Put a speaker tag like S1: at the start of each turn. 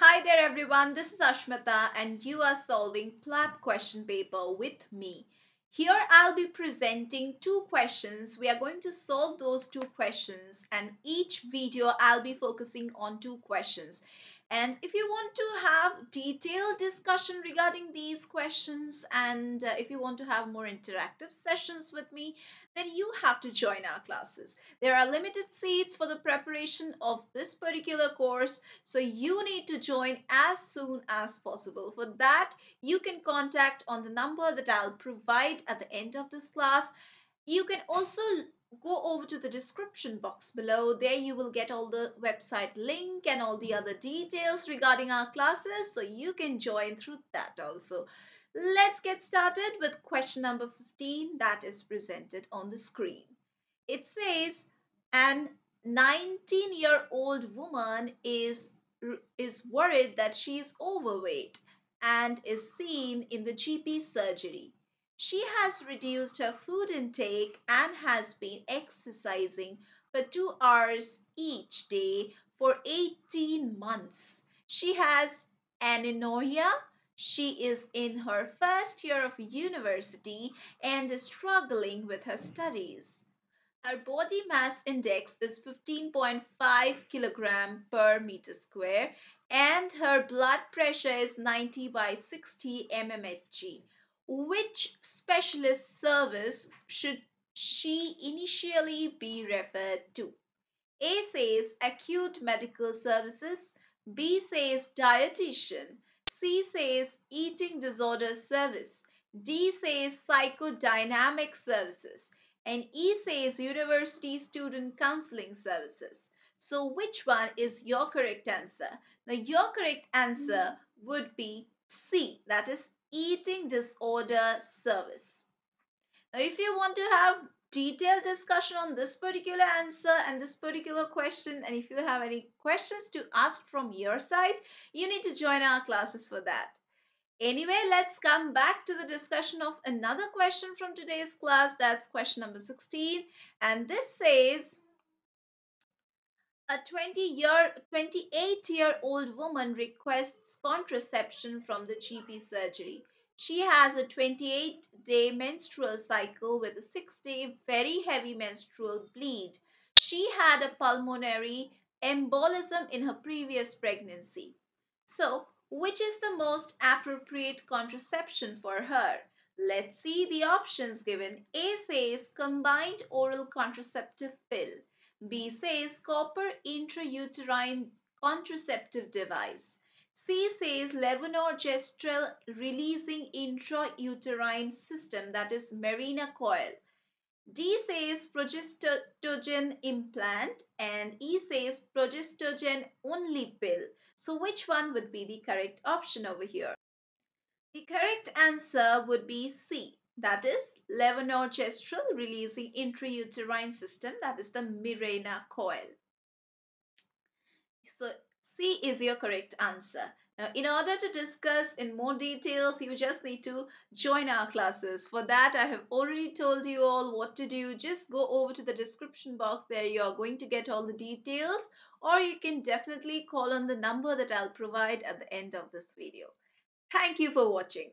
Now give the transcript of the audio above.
S1: Hi there everyone, this is Ashmita and you are solving PLAB question paper with me. Here I'll be presenting two questions. We are going to solve those two questions and each video I'll be focusing on two questions. And if you want to have detailed discussion regarding these questions and uh, if you want to have more interactive sessions with me, then you have to join our classes. There are limited seats for the preparation of this particular course, so you need to join as soon as possible. For that, you can contact on the number that I'll provide at the end of this class. You can also go over to the description box below. There you will get all the website link and all the other details regarding our classes so you can join through that also. Let's get started with question number 15 that is presented on the screen. It says an 19 year old woman is is worried that she is overweight and is seen in the GP surgery. She has reduced her food intake and has been exercising for two hours each day for 18 months. She has amenorrhea. She is in her first year of university and is struggling with her studies. Her body mass index is 15.5 kilogram per meter square and her blood pressure is 90 by 60 mmHg which specialist service should she initially be referred to? A says acute medical services, B says dietitian, C says eating disorder service, D says psychodynamic services, and E says university student counseling services. So which one is your correct answer? Now your correct answer hmm. would be C, that is eating disorder service. Now, if you want to have detailed discussion on this particular answer and this particular question, and if you have any questions to ask from your side, you need to join our classes for that. Anyway, let's come back to the discussion of another question from today's class. That's question number 16. And this says, a 20 year 28 year old woman requests contraception from the GP surgery. She has a 28 day menstrual cycle with a 6 day very heavy menstrual bleed. She had a pulmonary embolism in her previous pregnancy. So, which is the most appropriate contraception for her? Let's see the options given. A says combined oral contraceptive pill. B says copper intrauterine contraceptive device. C says levonorgestrel releasing intrauterine system that is Mirena coil. D says progestogen implant and E says progestogen only pill. So which one would be the correct option over here? The correct answer would be C that is levonorgestrel releasing intrauterine system that is the Mirena coil. So C is your correct answer. Now, in order to discuss in more details, you just need to join our classes. For that, I have already told you all what to do. Just go over to the description box there. You are going to get all the details or you can definitely call on the number that I'll provide at the end of this video. Thank you for watching.